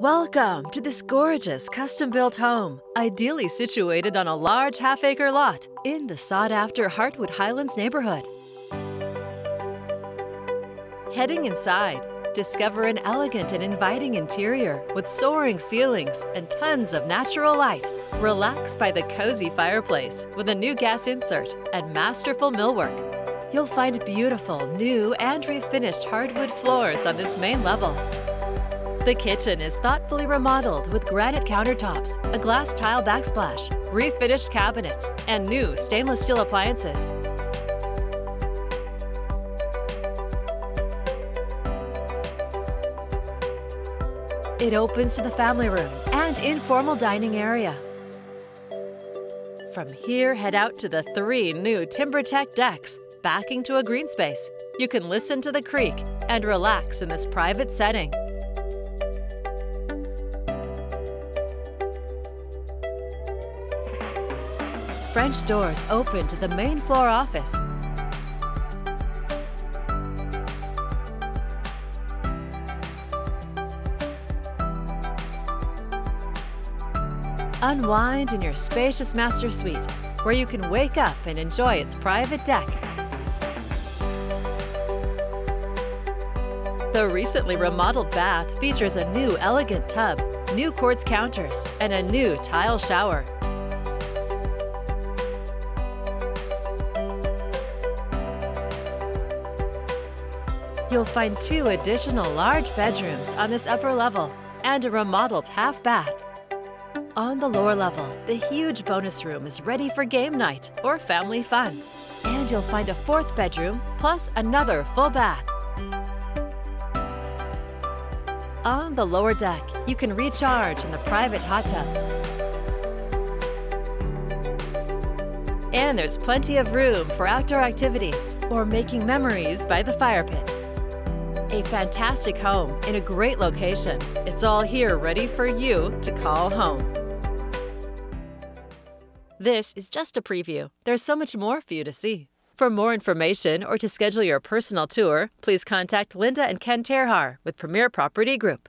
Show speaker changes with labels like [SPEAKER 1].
[SPEAKER 1] Welcome to this gorgeous custom built home, ideally situated on a large half acre lot in the sought after Heartwood Highlands neighborhood. Heading inside, discover an elegant and inviting interior with soaring ceilings and tons of natural light. Relax by the cozy fireplace with a new gas insert and masterful millwork. You'll find beautiful, new, and refinished hardwood floors on this main level. The kitchen is thoughtfully remodeled with granite countertops, a glass tile backsplash, refinished cabinets, and new stainless steel appliances. It opens to the family room and informal dining area. From here, head out to the three new TimberTech decks, backing to a green space. You can listen to the creek and relax in this private setting. French doors open to the main floor office. Unwind in your spacious master suite, where you can wake up and enjoy its private deck. The recently remodeled bath features a new elegant tub, new quartz counters, and a new tile shower. You'll find two additional large bedrooms on this upper level and a remodeled half bath. On the lower level, the huge bonus room is ready for game night or family fun. And you'll find a fourth bedroom plus another full bath. On the lower deck, you can recharge in the private hot tub. And there's plenty of room for outdoor activities or making memories by the fire pit. A fantastic home in a great location. It's all here ready for you to call home. This is just a preview. There's so much more for you to see. For more information or to schedule your personal tour, please contact Linda and Ken Terhaar with Premiere Property Group.